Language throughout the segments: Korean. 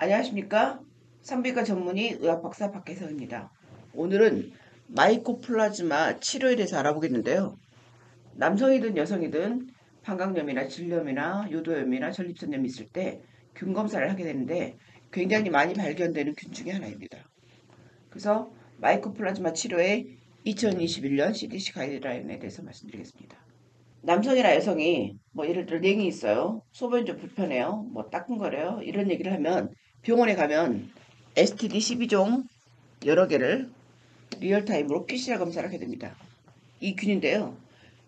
안녕하십니까 산부인과 전문의 의학박사 박혜성입니다. 오늘은 마이코플라즈마 치료에 대해서 알아보겠는데요. 남성이든 여성이든 방광염이나 질염이나 요도염이나 전립선염이 있을 때 균 검사를 하게 되는데 굉장히 많이 발견되는 균 중에 하나입니다. 그래서 마이코플라즈마 치료의 2021년 CDC 가이드라인에 대해서 말씀드리겠습니다. 남성이나 여성이 뭐 예를 들어 냉이 있어요. 소변이 좀 불편해요. 뭐 따끔거려요. 이런 얘기를 하면 병원에 가면 STD 12종 여러 개를 real-time으로 PCR 검사를 하게 됩니다. 이 균인데요.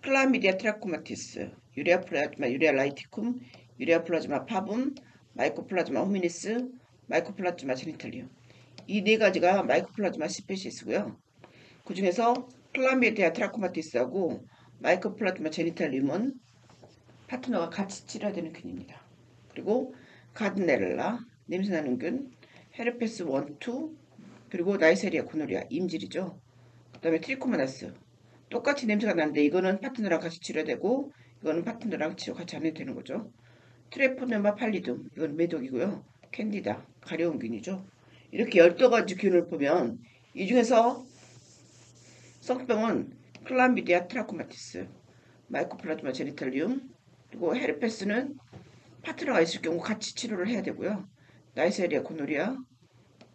Chlamydia trachomatis, Ureaplasma urealyticum, Ureaplasma parvum, Mycoplasma hominis, Mycoplasma genitalium. 이 네 가지가 Mycoplasma species고요. 그 중에서 Chlamydia trachomatis하고 Mycoplasma genitalium은 파트너가 같이 치료해야 되는 균입니다. 그리고 Gardnerella, 냄새나는 균, 헤르페스 1, 2, 그리고 Neisseria gonorrhoeae, 임질이죠. 그 다음에 트리코모나스. 똑같이 냄새가 나는데 이거는 파트너랑 같이 치료되고 이거는 파트너랑 치료 같이 안 해도 되는 거죠. Treponema pallidum, 이건 매독이고요. Candida, 가려운 균이죠. 이렇게 12가지 균을 보면 이 중에서 성병은 Chlamydia trachomatis, Mycoplasma genitalium, 그리고 헤르페스는 파트너가 있을 경우 같이 치료를 해야 되고요. Neisseria gonorrhoeae,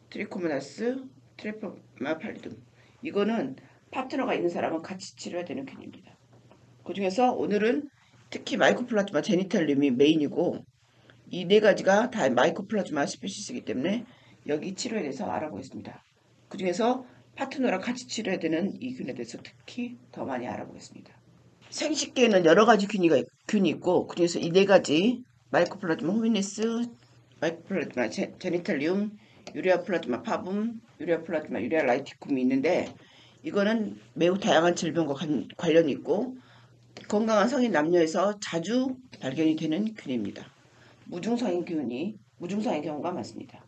트리코모나스, Treponema pallidum. 이거는 파트너가 있는 사람은 같이 치료해야 되는 균입니다. 그 중에서 오늘은 특히 Mycoplasma genitalium이 메인이고 이 네 가지가 다 Mycoplasma species이기 때문에 여기 치료에 대해서 알아보겠습니다. 그 중에서 파트너랑 같이 치료해야 되는 이 균에 대해서 특히 더 많이 알아보겠습니다. 생식계에는 여러 가지 균이, 균이 있고 그 중에서 이 네 가지 Mycoplasma hominis, Mycoplasma ge, genitalium, Ureaplasma parvum, Ureaplasma urealyticum이 있는데 이거는 매우 다양한 질병과 관, 관련이 있고 건강한 성인 남녀에서 자주 발견이 되는 균입니다. 무증상인 균이 무증상인 경우가 많습니다.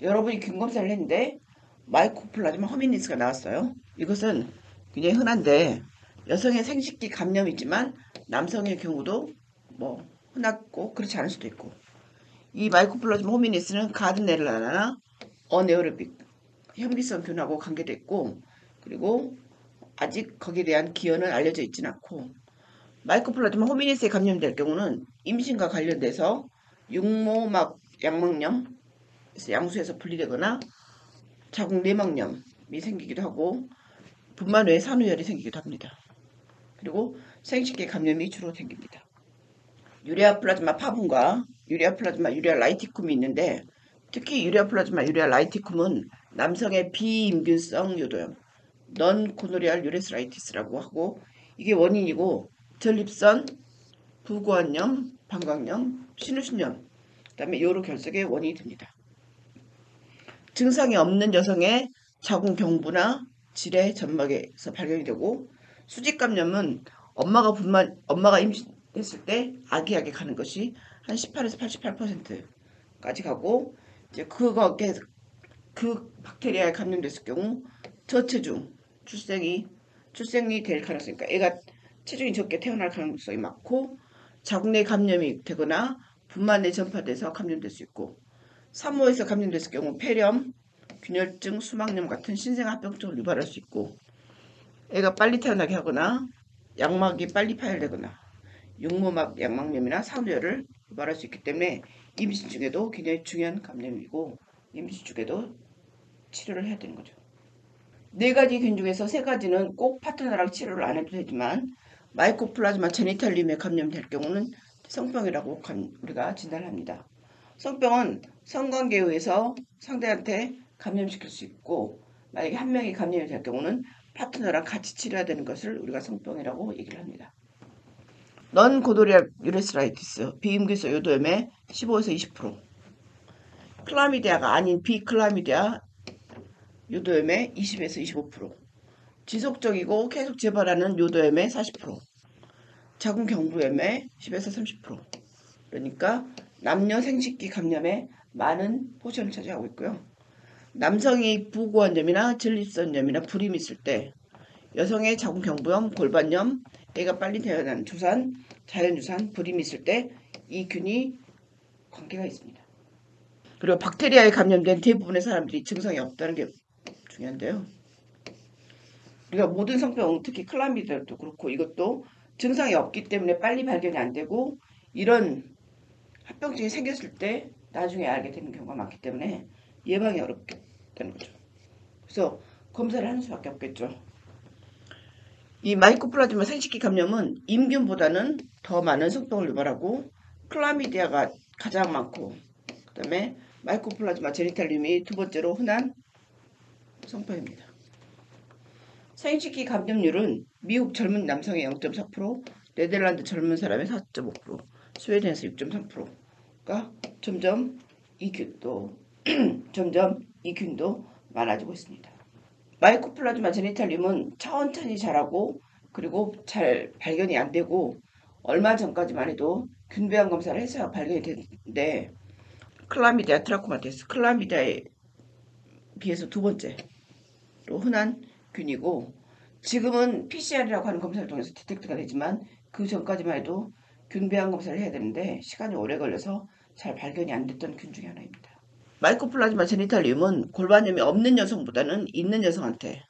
여러분이 균 검사를 했는데 Mycoplasma hominis가 나왔어요. 이것은 굉장히 흔한데 여성의 생식기 감염이지만 남성의 경우도 뭐 흔하고 그렇지 않을 수도 있고 이 Mycoplasma hominis는 Gardnerella나 anaerobic 혐기성 균하고 관계됐고 그리고 아직 거기에 대한 기원은 알려져 있지는 않고 Mycoplasma hominis에 감염될 경우는 임신과 관련돼서 융모막 양막염 양수에서 분리되거나 자궁 내막염이 생기기도 하고 분만 외에 산후열이 생기기도 합니다. 그리고 생식기 감염이 주로 생깁니다. Ureaplasma parvum과 Ureaplasma urealyticum이 있는데 특히 Ureaplasma urealyticum은 남성의 비임균성 요도염 넌 고노리알 유레스라이티스라고 하고 이게 원인이고 전립선, 부고환염, 방광염, 신우신염 그다음에 요로 결석의 원인이 됩니다. 증상이 없는 여성의 자궁 경부나 질의 점막에서 발견이 되고 수직 감염은 엄마가 분만 엄마가 임신했을 때 아기에게 가는 것이 한 18에서 88%까지 가고 이제 그거 그 박테리아에 감염됐을 경우 저체중 출생이 출생이 될 가능성이 그러니까 애가 체중이 적게 태어날 가능성이 많고 자궁 내 감염이 되거나 분만 내 전파돼서 감염될 수 있고 산모에서 감염됐을 경우 폐렴, 균열증, 수막염 같은 신생아병증을 유발할 수 있고 애가 빨리 태어나게 하거나 양막이 빨리 파열되거나 육모막 양막염이나 산후열을 유발할 수 있기 때문에 임신 중에도 굉장히 중요한 감염이고 임신 중에도 치료를 해야 되는 거죠. 네 가지 균 중에서 세 가지는 꼭 파트너랑 치료를 안 해도 되지만 마이코플라즈마 제니탈륨에 감염될 경우는 성병이라고 우리가 진단합니다. 성병은 성관계에 의해서 상대한테 감염시킬 수 있고 만약에 한 명이 감염이 될 경우는 파트너랑 같이 치료해야 되는 것을 우리가 성병이라고 얘기를 합니다. non gonorrhea urethritis 비임균성 요도염의 15에서 20% 클라미디아가 아닌 비클라미디아 요도염의 20에서 25% 지속적이고 계속 재발하는 요도염의 40% 자궁 경부염의 10에서 30% 그러니까 남녀 생식기 감염에 많은 포션을 차지하고 있고요. 남성이 부고환염이나 전립선염이나 불임이 있을 때 여성의 자궁 경부염, 골반염, 애가 빨리 태어난 주산, 자연주산, 불임이 있을 때 이 균이 관계가 있습니다. 그리고 박테리아에 감염된 대부분의 사람들이 증상이 없다는 게 중요한데요. 우리가 모든 성병, 특히 클라미디아도 그렇고 이것도 증상이 없기 때문에 빨리 발견이 안 되고 이런 합병증이 생겼을 때 나중에 알게 되는 경우가 많기 때문에 예방이 어렵다는 거죠. 그래서 검사를 하는 수밖에 없겠죠. 이 마이코플라즈마 생식기 감염은 임균보다는 더 많은 성병을 유발하고 클라미디아가 가장 많고 그 다음에 마이코플라즈마 제니탈륨이 두 번째로 흔한 성병입니다. 생식기 감염률은 미국 젊은 남성의 0.4%, 네덜란드 젊은 사람의 4.5%, 스웨덴에서 6.3%가 점점 이 균도 점점 이 균도 많아지고 있습니다. Mycoplasma genitalium은 천천히 자라고 그리고 잘 발견이 안 되고 얼마 전까지만 해도 균배양 검사를 해서 발견이 됐는데 Chlamydia trachomatis 클라미디아에 비해서 두 번째로 흔한 균이고 지금은 PCR이라고 하는 검사를 통해서 detect가 되지만 그 전까지만 해도 균배양 검사를 해야 되는데 시간이 오래 걸려서 잘 발견이 안 됐던 균 중에 하나입니다. 마이코플라즈마 제니탈륨은 골반염이 없는 여성보다는 있는 여성한테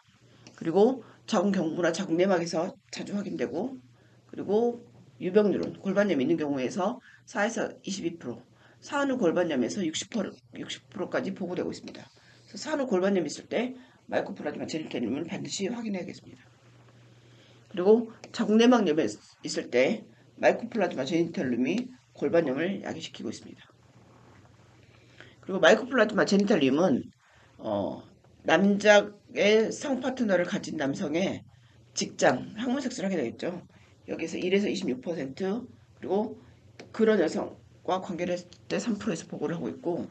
그리고 자궁 경부나 자궁 내막에서 자주 확인되고 그리고 유병률은 골반염이 있는 경우에서 4에서 22% 산후 골반염에서 60%, 60%까지 보고되고 있습니다. 그래서 산후 골반염이 있을 때 마이코플라즈마 제니탈륨을 반드시 확인해야겠습니다. 그리고 자궁 내막염이 있을 때 마이코플라즈마 제니탈륨이 골반염을 야기시키고 있습니다. 그리고 마이코플라즈마 제니탈륨은 어, 남자의 성 파트너를 가진 남성의 직장, 항문 섹스를 하게 되겠죠. 여기서 1에서 26% 그리고 그런 여성과 관계를 했을 때 3%에서 보고를 하고 있고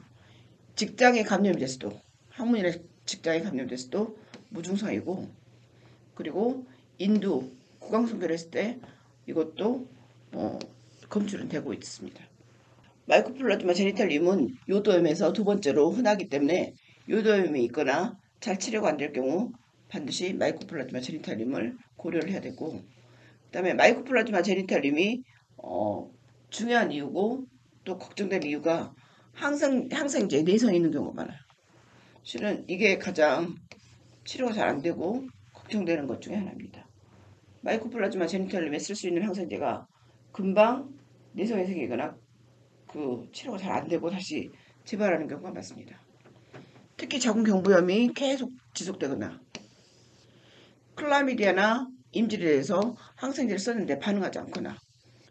직장에 감염이 됐어도 항문이나 직장에 감염됐어도 무증상이고 그리고 인두, 구강성교 했을 때 이것도 어, 검출은 되고 있습니다. Mycoplasma genitalium은 요도염에서 두 번째로 흔하기 때문에 요도염이 있거나 잘 치료가 안 될 경우 반드시 Mycoplasma genitalium을 고려를 해야 되고 그 다음에 Mycoplasma genitalium이 어, 중요한 이유고 또 걱정되는 이유가 항상 항상 이제 내성이 있는 경우가 많아요. 실은 이게 가장 치료가 잘 안 되고 걱정되는 것 중에 하나입니다. 마이코플라즈마 제니탈륨에 쓸 수 있는 항생제가 금방 내성이 생기거나 그 치료가 잘 안 되고 다시 재발하는 경우가 많습니다. 특히 자궁경부염이 계속 지속되거나 클라미디아나 임질에 대해서 항생제를 썼는데 반응하지 않거나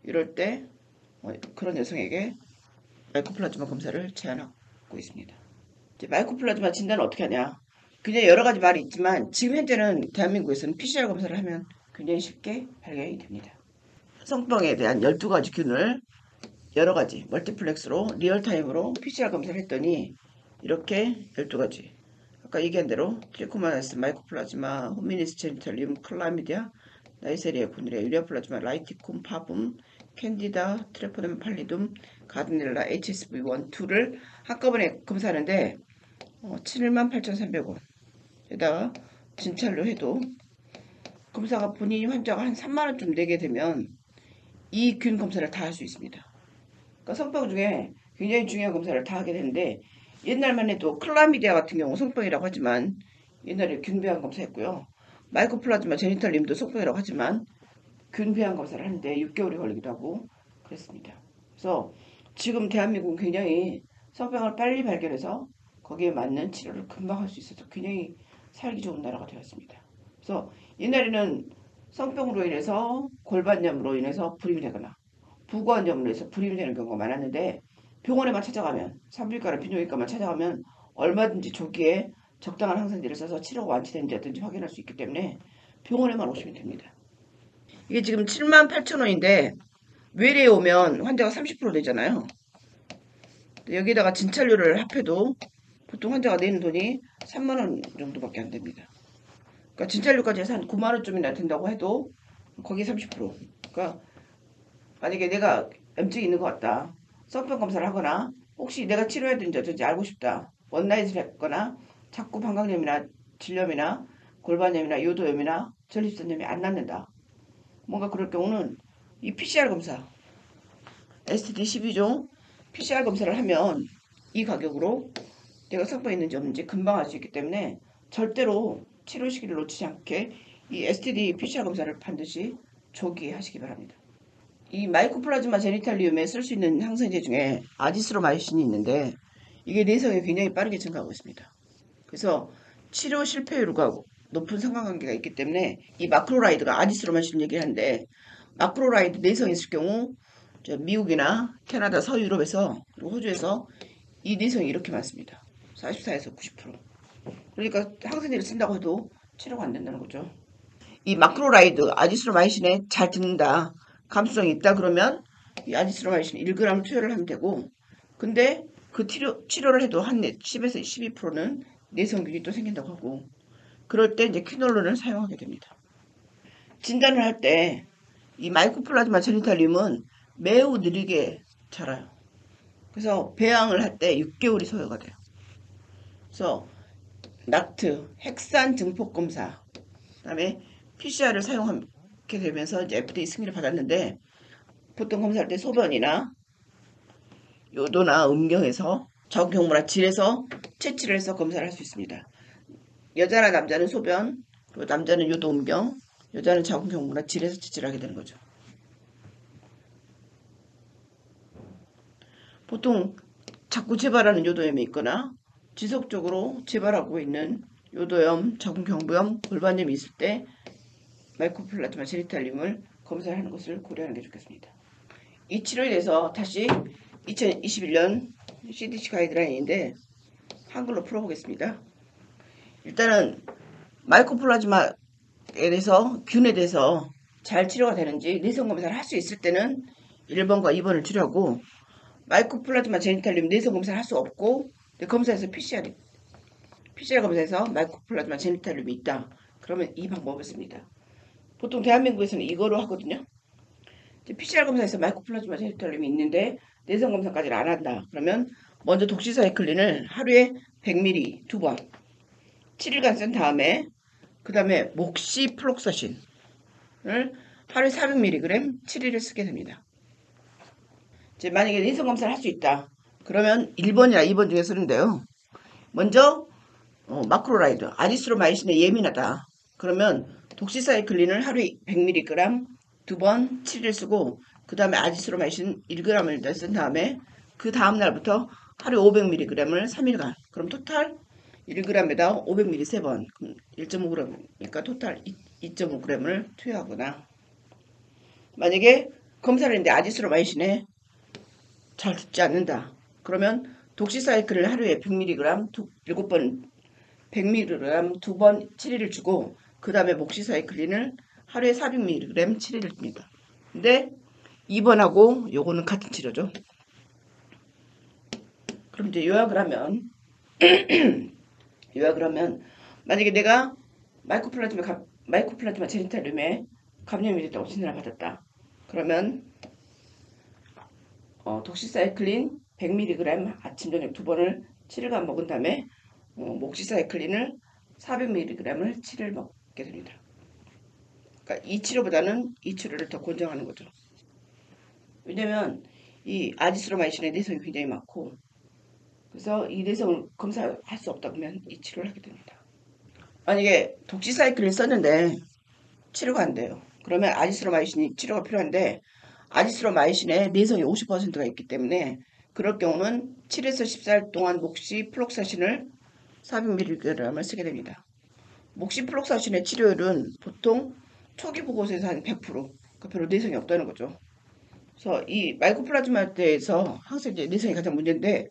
이럴 때 어, 그런 여성에게 마이코플라즈마 검사를 제안하고 있습니다. 마이코플라즈마 진단은 어떻게 하냐? 굉장히 여러 가지 말이 있지만 지금 현재는 대한민국에서는 PCR 검사를 하면 굉장히 쉽게 발견이 됩니다. 성병에 대한 12가지 균을 여러 가지. multiplex로 real-time으로 PCR 검사를 했더니 이렇게 12가지. 아까 얘기한 대로 트리코모나스, Mycoplasma, hominis genitalium, 클라미디아, 나이세리아 고누리아, 유리아플라즈마, 라이티쿰, 파붐, 캔디다, 트레포뎀 팔리둠, 가드넬라, HSV1, 2를 한꺼번에 검사하는데 어, 78,300원. 에다가 진찰로 해도 검사가 본인이 환자가 한 3만원쯤 내게 되면 이 균 검사를 다 할 수 있습니다. 그러니까 성병 중에 굉장히 중요한 검사를 다 하게 되는데 옛날만 해도 클라미디아 같은 경우 성병이라고 하지만 옛날에 균배양 검사했고요. 마이코플라즈마 제니탈림도 성병이라고 하지만 균배양 검사를 하는데 6개월이 걸리기도 하고 그랬습니다. 그래서 지금 대한민국은 굉장히 성병을 빨리 발견해서 거기에 맞는 치료를 금방 할 수 있어서 굉장히 살기 좋은 나라가 되었습니다. 그래서 옛날에는 성병으로 인해서 골반염으로 인해서 불임이 되거나 부관염으로 해서 불임이 되는 경우가 많았는데 병원에만 찾아가면 산부인과나 비뇨기과만 찾아가면 얼마든지 조기에 적당한 항생제를 써서 치료가 완치되는지 어떤지 확인할 수 있기 때문에 병원에만 오시면 됩니다. 이게 지금 7만 8천 원인데 외래에 오면 환자가 30% 되잖아요. 여기다가 진찰료를 합해도 보통 환자가 내는 돈이 3만 원 정도밖에 안 됩니다. 그러니까 진찰료까지 해서 한 9만 원쯤이나 된다고 해도 거기 30%. 그러니까 만약에 내가 염증이 있는 것 같다. 성병 검사를 하거나 혹시 내가 치료해야 되는지 어쩐지 알고 싶다. 원나잇을 했거나 자꾸 방광염이나 질염이나 골반염이나 요도염이나 전립선염이 안 낫는다. 뭔가 그럴 경우는 이 PCR 검사 STD 12종 PCR 검사를 하면 이 가격으로 내가 성과 있는지 없는지 금방 알 수 있기 때문에 절대로 치료 시기를 놓치지 않게 이 STD PCR 검사를 반드시 조기에 하시기 바랍니다. 이 Mycoplasma genitalium에 쓸 수 있는 항생제 중에 아지스로마이신이 있는데 이게 내성이 굉장히 빠르게 증가하고 있습니다. 그래서 치료 실패율과 높은 상관관계가 있기 때문에 이 마크로라이드가 아지스로마이신 얘기하는데 마크로라이드 내성이 있을 경우 미국이나 캐나다 서유럽에서 그리고 호주에서 이 내성이 이렇게 많습니다. 44에서 90%. 그러니까 항생제를 쓴다고 해도 치료가 안 된다는 거죠. 이 마크로라이드 아지스로마이신에 잘 듣는다. 감수성이 있다 그러면 이 아지스로마이신 1g 투여를 하면 되고 근데 그 치료, 치료를 해도 한 10에서 12%는 내성균이 또 생긴다고 하고 그럴 때 이제 퀴놀론을 사용하게 됩니다. 진단을 할 때 이 Mycoplasma genitalium은 매우 느리게 자라요. 그래서 배양을 할 때 6개월이 소요가 돼요. 그래서 낙트, 핵산 증폭 검사, 그다음에 PCR을 사용하 게 되면서 이제 FDA 승인을 받았는데 보통 검사할 때 소변이나 요도나 음경에서 적용물화 질에서 채취를 해서 검사를 할 수 있습니다. 여자나 남자는 소변, 그리고 남자는 요도 음경, 여자는 자궁경부나 질에서 채취를 하게 되는 거죠. 보통 자꾸 재발하는 요도염이 있거나 지속적으로 재발하고 있는 요도염, 자궁경부염, 골반염이 있을 때 마이코플라즈마 제니탈륨을 검사하는 것을 고려하는 게 좋겠습니다. 이 치료에 대해서 다시 2021년 CDC 가이드라인인데 한글로 풀어보겠습니다. 일단은 마이코플라즈마에 대해서 균에 대해서 잘 치료가 되는지 내성 검사를 할 수 있을 때는 1번과 2번을 치료하고 Mycoplasma genitalium 내성 검사를 할 수 없고 검사에서 PCR PCR 검사에서 Mycoplasma genitalium이 있다. 그러면 이 방법을 씁니다. 보통 대한민국에서는 이거로 하거든요. PCR 검사에서 Mycoplasma genitalium이 있는데 내성 검사까지는 안 한다. 그러면 먼저 독시사이클린을 하루에 100ml 두 번, 7일간 쓴 다음에 그 다음에 목시플록사신을 하루에 400mg 7일을 쓰게 됩니다. 이제 만약에 내성 검사를 할 수 있다. 그러면 1번이나 2번 중에 쓰는데요. 먼저 어, 마크로라이드, 아지스로마이신에 예민하다. 그러면 독시사이클린을 하루에 100mg 두 번 7일 쓰고 그 다음에 아지스로마이신 1g을 쓴 다음에 그 다음 날부터 하루에 500mg을 3일간 그럼 토탈 1g에다 500ml 3번 1.5g이니까 토탈 2.5g을 투여하거나 만약에 검사를 했는데 아지스로마이신에 잘 듣지 않는다. 그러면 독시사이클을 하루에 100mg 두, 7번 100mg 두번 7일을 주고 그 다음에 목시사이클린을 하루에 400mg 7일을 줍니다. 근데 2번하고 요거는 같은 치료죠. 그럼 이제 요약을 하면 요약을 하면 만약에 내가 마이코플라즈마 마이코플라즈마 제니탈륨에 감염이 됐다고 진단을 받았다. 그러면 어, 독시사이클린 100mg 아침 저녁 두 번을 7일간 먹은 다음에 어, 목시사이클린을 400mg을 7일 먹 게 됩니다. 그러니까 이 치료보다는 이 치료를 더 권장하는 거죠. 왜냐면 이 아지스로마이신의 내성이 굉장히 많고 그래서 이 내성을 검사할 수 없다 보면 이 치료를 하게 됩니다. 만약에 독시사이클을 썼는데 치료가 안 돼요. 그러면 아지스로마이신이 치료가 필요한데 아지스로마이신의 내성이 50%가 있기 때문에 그럴 경우는 7에서 14일 동안 목시 플록사신을 400mg을 쓰게 됩니다. 목시 플록사신의 치료율은 보통 초기 보고서에서 한 100%, 그러니까 별로 내성이 없다는 거죠. 그래서 이 마이코플라즈마에 대해서 항상 이제 내성이 가장 문제인데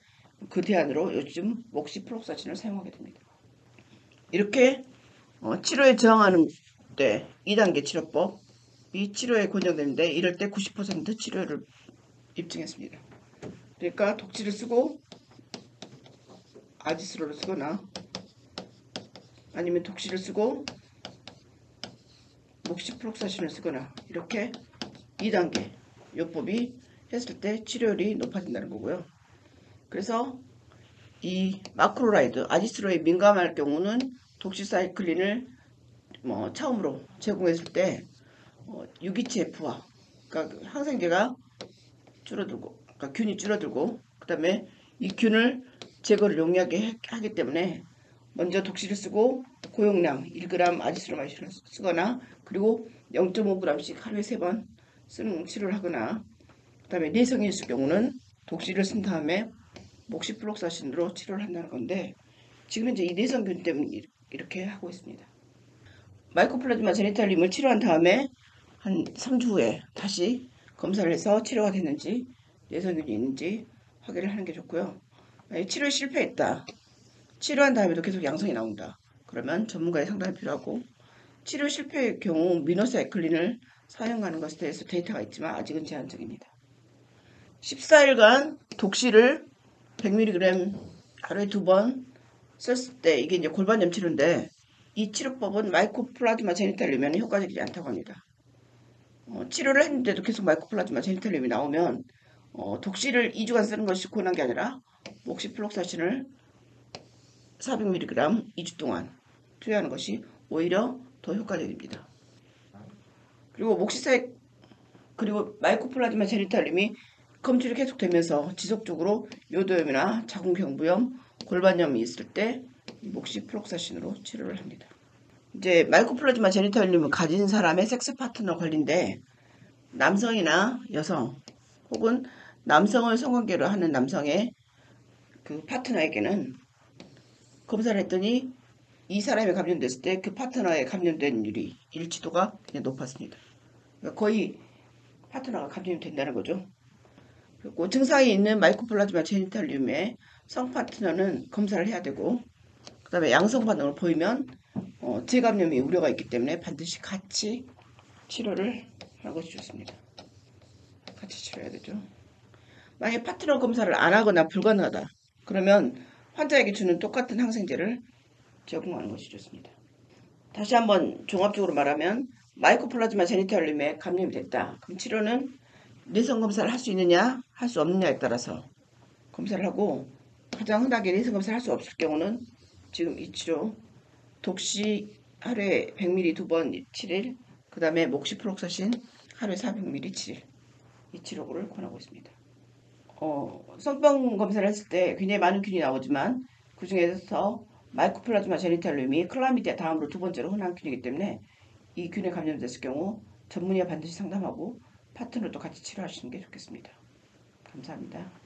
그 대안으로 요즘 목시 플록사신을 사용하게 됩니다. 이렇게 어, 치료에 저항하는 때 2단계 치료법 이 치료에 권장되는데 이럴 때 90% 치료를 입증했습니다. 그러니까 독치를 쓰고 아지스로를 쓰거나 아니면 독시를 쓰고 목시플록사신을 쓰거나 이렇게 2단계 요법이 했을 때 치료율이 높아진다는 거고요. 그래서 이 마크로라이드 아지스로에 민감할 경우는 독시사이클린을 뭐 처음으로 제공했을 때 어, 유기체 부화 그러니까 항생제가 줄어들고 그러니까 균이 줄어들고 그 다음에 이 균을 제거를 용이하게 해- 하기 때문에 먼저 독시를 쓰고 고용량 1g 아지스로마이신을 쓰거나 그리고 0.5g씩 하루에 3번 쓰는 치료를 하거나 그 다음에 내성이 있을 경우는 독시를 쓴 다음에 목시플록사신으로 치료를 한다는 건데 지금 이제 이 내성균 때문에 이- 이렇게 하고 있습니다. 마이코플라즈마 제니탈림을 치료한 다음에 한 3주 후에 다시 검사를 해서 치료가 됐는지 내성균이 있는지 확인을 하는 게 좋고요. 만약에 치료 실패했다. 치료한 다음에도 계속 양성이 나온다. 그러면 전문가의 상담이 필요하고 치료 실패의 경우 미노사이클린을 사용하는 것에 대해서 데이터가 있지만 아직은 제한적입니다. 14일간 독시를 100mg 하루에 두 번 썼을 때 이게 이제 골반염 치료인데 이 치료법은 마이코플라즈마 제니탈륨에는 효과적이지 않다고 합니다. 어, 치료를 했는데도 계속 마이코플라즈마 제니탈륨이 나오면 어, 독시를 2주간 쓰는 것이 고난 게 아니라 옥시플록사신을 400mg 2주 동안 투여하는 것이 오히려 더 효과적입니다. 그리고 목시사액 그리고 마이코플라즈마 제니탈륨이 검출이 계속되면서 지속적으로 요도염이나 자궁경부염, 골반염이 있을 때 목시플록사신으로 치료를 합니다. 이제 Mycoplasma genitalium을 가진 사람의 섹스 파트너 관리인데 남성이나 여성 혹은 남성을 성관계로 하는 남성의 그 파트너에게는 검사를 했더니 이 사람이 감염됐을 때 그 파트너에 감염된 율이 일치도가 그냥 높았습니다. 그러니까 거의 파트너가 감염이 된다는 거죠. 그리고 증상이 있는 Mycoplasma genitalium의 성 파트너는 검사를 해야 되고 그 다음에 양성 반응을 보이면 어, 재감염이 우려가 있기 때문에 반드시 같이 치료를 하는 것이 좋습니다. 같이 치료해야 되죠. 만약 파트너 검사를 안 하거나 불가능하다. 그러면 환자에게 주는 똑같은 항생제를 제공하는 것이 좋습니다. 다시 한번 종합적으로 말하면 마이코플라즈마 제니탈륨에 감염이 됐다. 그럼 치료는 내성 검사를 할 수 있느냐, 할 수 없느냐에 따라서 검사를 하고 가장 흔하게 내성 검사를 할 수 없을 경우는 지금 이 치료 독시 하루에 100ml 두 번 7일, 그 다음에 목시프록사신 하루에 400ml 7일 이 치료를 권하고 있습니다. 어, 성병 검사를 했을 때 굉장히 많은 균이 나오지만 그 중에서 마이코플라즈마 제니탈륨이 클라미디아 다음으로 두 번째로 흔한 균이기 때문에 이 균에 감염됐을 경우 전문의와 반드시 상담하고 파트너도 같이 치료하시는 게 좋겠습니다. 감사합니다.